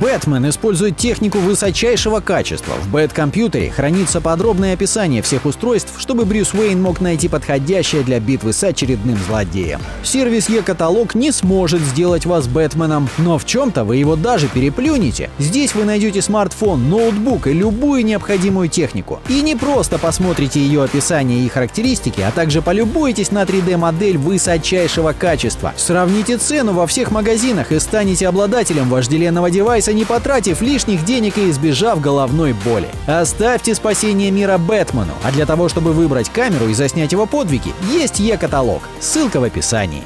Бэтмен использует технику высочайшего качества. В Бэт-компьютере хранится подробное описание всех устройств, чтобы Брюс Уэйн мог найти подходящее для битвы с очередным злодеем. Сервис Е-каталог не сможет сделать вас Бэтменом, но в чем-то вы его даже переплюнете. Здесь вы найдете смартфон, ноутбук и любую необходимую технику. И не просто посмотрите ее описание и характеристики, а также полюбуйтесь на 3D-модель высочайшего качества. Сравните цену во всех магазинах и станете обладателем вожделенного девайса, не потратив лишних денег и избежав головной боли. Оставьте спасение мира Бэтмену, а для того, чтобы выбрать камеру и заснять его подвиги, есть Е-каталог. Ссылка в описании.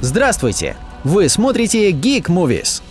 Здравствуйте! Вы смотрите Geek Movies.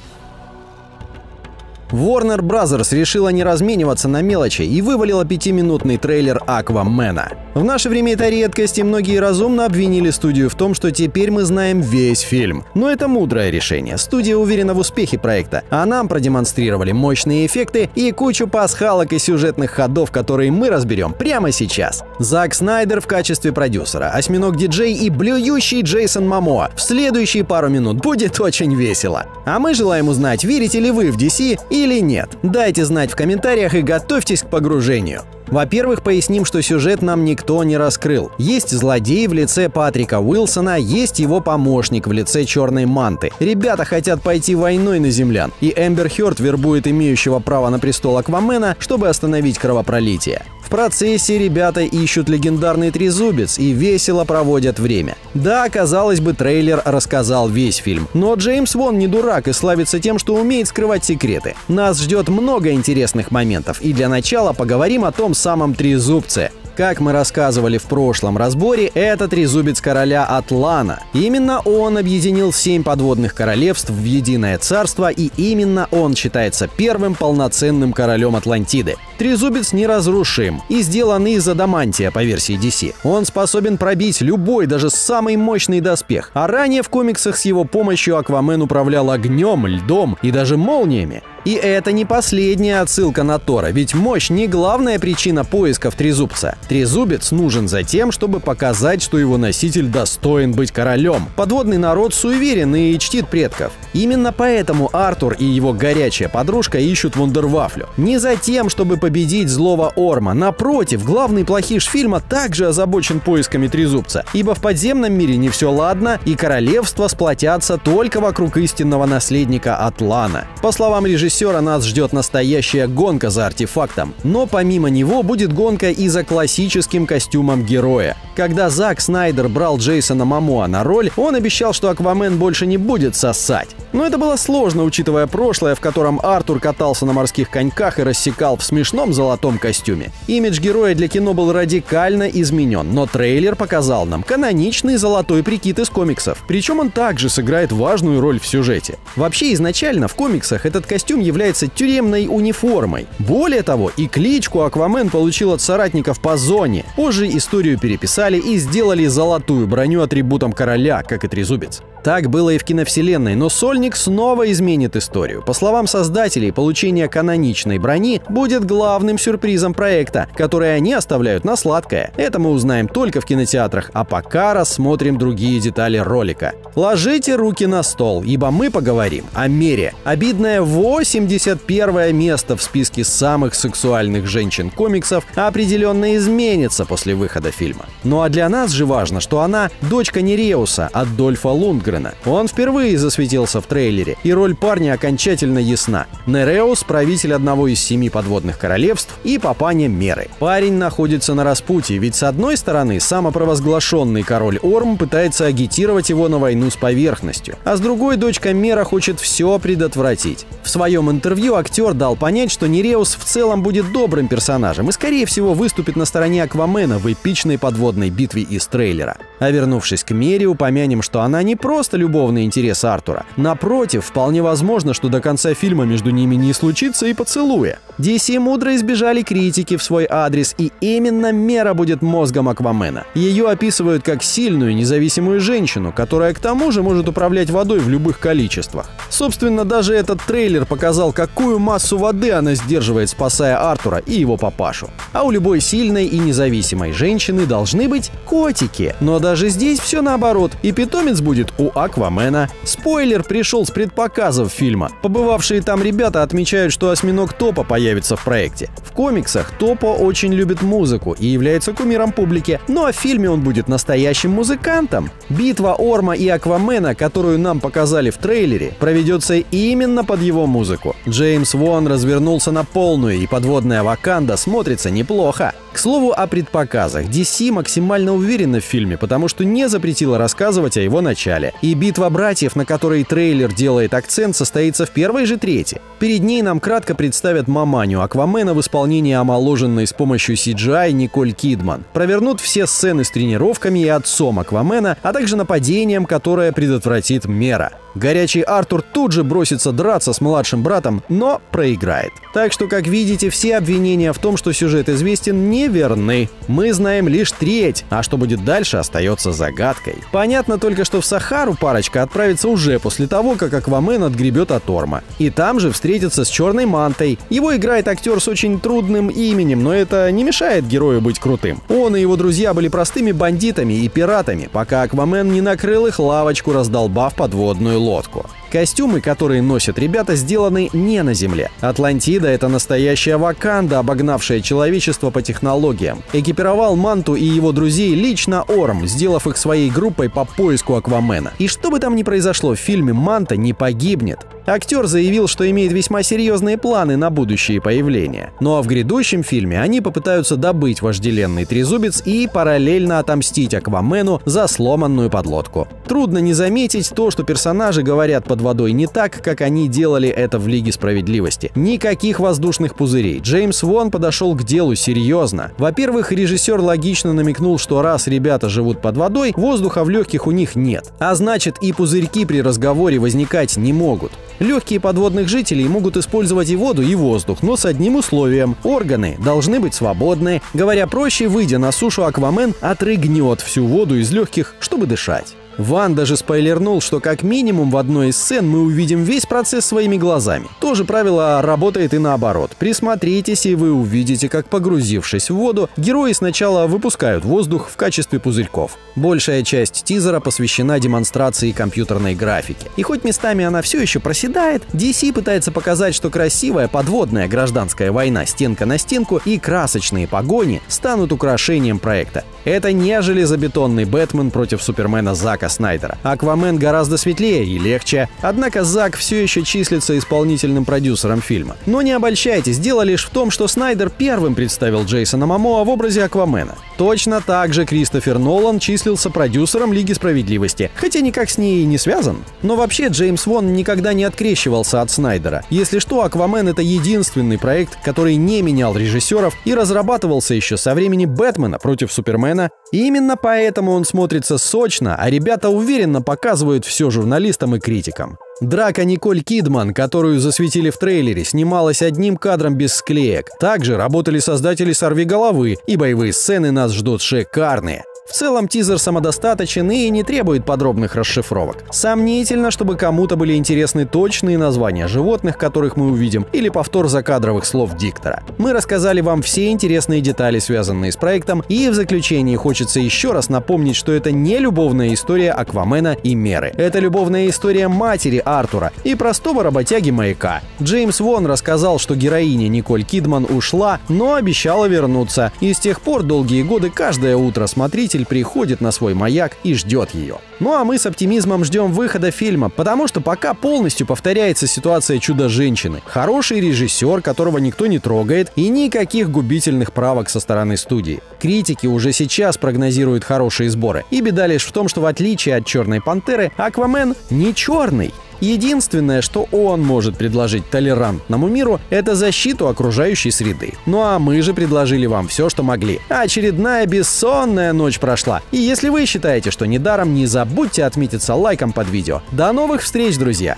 Warner Bros. решила не размениваться на мелочи и вывалила пятиминутный трейлер Аквамена. В наше время это редкость, и многие разумно обвинили студию в том, что теперь мы знаем весь фильм. Но это мудрое решение. Студия уверена в успехе проекта, а нам продемонстрировали мощные эффекты и кучу пасхалок и сюжетных ходов, которые мы разберем прямо сейчас. Зак Снайдер в качестве продюсера, осьминог-диджей и блюющий Джейсон Мамоа. В следующие пару минут будет очень весело. А мы желаем узнать, верите ли вы в DC или нет. Дайте знать в комментариях и готовьтесь к погружению. Во-первых, поясним, что сюжет нам никто не раскрыл. Есть злодей в лице Патрика Уилсона, есть его помощник в лице Черной Манты. Ребята хотят пойти войной на землян, и Эмбер Хёрд вербует имеющего право на престол Аквамена, чтобы остановить кровопролитие процессе ребята ищут легендарный трезубец и весело проводят время. Да, казалось бы, трейлер рассказал весь фильм, но Джеймс Вон не дурак и славится тем, что умеет скрывать секреты. Нас ждет много интересных моментов, и для начала поговорим о том самом трезубце. Как мы рассказывали в прошлом разборе, это трезубец короля Атлана. Именно он объединил семь подводных королевств в единое царство, и именно он считается первым полноценным королем Атлантиды. Трезубец неразрушим и сделан из адамантия по версии DC. Он способен пробить любой, даже самый мощный доспех. А ранее в комиксах с его помощью Аквамен управлял огнем, льдом и даже молниями. И это не последняя отсылка на Тора, ведь мощь не главная причина поисков Трезубца. Трезубец нужен за тем, чтобы показать, что его носитель достоин быть королем. Подводный народ суеверен и чтит предков. Именно поэтому Артур и его горячая подружка ищут вундервафлю. Не за тем, чтобы победить злого Орма. Напротив, главный плохиш фильма также озабочен поисками Трезубца, ибо в подземном мире не все ладно, и королевства сплотятся только вокруг истинного наследника Атлана. По словам режиссера, нас ждет настоящая гонка за артефактом. Но помимо него будет гонка и за классическим костюмом героя. Когда Зак Снайдер брал Джейсона Мамоа на роль, он обещал, что Аквамен больше не будет сосать. Но это было сложно, учитывая прошлое, в котором Артур катался на морских коньках и рассекал в смешном золотом костюме. Имидж героя для кино был радикально изменен, но трейлер показал нам каноничный золотой прикид из комиксов. Причем он также сыграет важную роль в сюжете. Вообще, изначально в комиксах этот костюм является тюремной униформой. Более того, и кличку Аквамен получил от соратников по зоне. Позже историю переписали и сделали золотую броню атрибутом короля, как и трезубец. Так было и в киновселенной, но Сольник снова изменит историю. По словам создателей, получение каноничной брони будет главным сюрпризом проекта, который они оставляют на сладкое. Это мы узнаем только в кинотеатрах, а пока рассмотрим другие детали ролика. Ложите руки на стол, ибо мы поговорим о мере. Обидное 81 место в списке самых сексуальных женщин комиксов определенно изменится после выхода фильма. Ну а для нас же важно, что она дочка Нереуса от Дольфа Лундгрена, Лundгрена. Он впервые засветился в трейлере, и роль парня окончательно ясна. Нереус – правитель одного из семи подводных королевств и папаня Меры. Парень находится на распутье, ведь с одной стороны самопровозглашенный король Орм пытается агитировать его на войну с поверхностью, а с другой дочка Мера хочет все предотвратить. В своем интервью актер дал понять, что Нереус в целом будет добрым персонажем и, скорее всего, выступит на стороне Аквамена в эпичной подводной битве из трейлера. А вернувшись к Мере, упомянем, что она не просто любовный интерес Артура. Напротив, вполне возможно, что до конца фильма между ними не случится и поцелуя. DC мудро избежали критики в свой адрес, и именно Мера будет мозгом Аквамена. Ее описывают как сильную, независимую женщину, которая к тому же может управлять водой в любых количествах. Собственно, даже этот трейлер показал, какую массу воды она сдерживает, спасая Артура и его папашу. А у любой сильной и независимой женщины должны быть котики. Но даже даже здесь все наоборот, и питомец будет у Аквамена. Спойлер пришел с предпоказов фильма. Побывавшие там ребята отмечают, что осьминог Топа появится в проекте. В комиксах Топа очень любит музыку и является кумиром публики, ну а в фильме он будет настоящим музыкантом. Битва Орма и Аквамена, которую нам показали в трейлере, проведется именно под его музыку. Джеймс Вон развернулся на полную, и подводная Ваканда смотрится неплохо. К слову о предпоказах. DC максимально уверена в фильме, потому что не запретила рассказывать о его начале. И битва братьев, на которой трейлер делает акцент, состоится в первой же трети. Перед ней нам кратко представят маманю Аквамена в исполнении омоложенной с помощью CGI Николь Кидман. Провернут все сцены с тренировками и отцом Аквамена, а также нападением, которое предотвратит Мера. Горячий Артур тут же бросится драться с младшим братом, но проиграет. Так что, как видите, все обвинения в том, что сюжет известен, не верны. Мы знаем лишь треть, а что будет дальше, остается загадкой. Понятно только, что в Сахару парочка отправится уже после того, как Аквамен отгребет от Орма. И там же встретится с Черной Мантой. Его играет актер с очень трудным именем, но это не мешает герою быть крутым. Он и его друзья были простыми бандитами и пиратами, пока Аквамен не накрыл их лавочку, раздолбав подводную лодку. Костюмы, которые носят ребята, сделаны не на Земле. Атлантида — это настоящая ваканда, обогнавшая человечество по технологиям. Экипировал Манту и его друзей лично Орм, сделав их своей группой по поиску Аквамена. И что бы там ни произошло в фильме, Манта не погибнет. Актер заявил, что имеет весьма серьезные планы на будущие появления. Ну а в грядущем фильме они попытаются добыть вожделенный трезубец и параллельно отомстить Аквамену за сломанную подлодку. Трудно не заметить то, что персонажи говорят под водой не так, как они делали это в Лиге Справедливости. Никаких воздушных пузырей. Джеймс Вон подошел к делу серьезно. Во-первых, режиссер логично намекнул, что раз ребята живут под водой, воздуха в легких у них нет. А значит и пузырьки при разговоре возникать не могут. Легкие подводных жителей могут использовать и воду, и воздух, но с одним условием. Органы должны быть свободны. Говоря проще, выйдя на сушу, Аквамен отрыгнет всю воду из легких, чтобы дышать. Ван даже спойлернул, что как минимум в одной из сцен мы увидим весь процесс своими глазами. То же правило работает и наоборот. Присмотритесь, и вы увидите, как погрузившись в воду, герои сначала выпускают воздух в качестве пузырьков. Большая часть тизера посвящена демонстрации компьютерной графики. И хоть местами она все еще проседает, DC пытается показать, что красивая подводная гражданская война стенка на стенку и красочные погони станут украшением проекта. Это не железобетонный Бэтмен против Супермена Зака Снайдера. Аквамен гораздо светлее и легче. Однако Зак все еще числится исполнительным продюсером фильма. Но не обольщайтесь, дело лишь в том, что Снайдер первым представил Джейсона Мамоа в образе Аквамена. Точно так же Кристофер Нолан числился продюсером Лиги Справедливости, хотя никак с ней и не связан. Но вообще Джеймс Вон никогда не открещивался от Снайдера. Если что, Аквамен — это единственный проект, который не менял режиссеров и разрабатывался еще со времени Бэтмена против Супермена. И именно поэтому он смотрится сочно, а ребята уверенно показывают все журналистам и критикам. Драка Николь Кидман, которую засветили в трейлере, снималась одним кадром без склеек. Также работали создатели «Сорви головы», и боевые сцены нас ждут шикарные. В целом тизер самодостаточен и не требует подробных расшифровок. Сомнительно, чтобы кому-то были интересны точные названия животных, которых мы увидим, или повтор закадровых слов диктора. Мы рассказали вам все интересные детали, связанные с проектом, и в заключении хочется еще раз напомнить, что это не любовная история Аквамена и Меры. Это любовная история матери Артура и простого работяги Маяка. Джеймс Вон рассказал, что героиня Николь Кидман ушла, но обещала вернуться. И с тех пор долгие годы каждое утро смотритель зритель приходит на свой маяк и ждет ее. Ну а мы с оптимизмом ждем выхода фильма, потому что пока полностью повторяется ситуация чудо-женщины. Хороший режиссер, которого никто не трогает, и никаких губительных правок со стороны студии. Критики уже сейчас прогнозируют хорошие сборы. И беда лишь в том, что в отличие от «Черной пантеры», Аквамен не черный. Единственное, что он может предложить толерантному миру, это защиту окружающей среды. Ну а мы же предложили вам все, что могли. Очередная бессонная ночь прошла. И если вы считаете, что недаром, не забудьте отметиться лайком под видео. До новых встреч, друзья!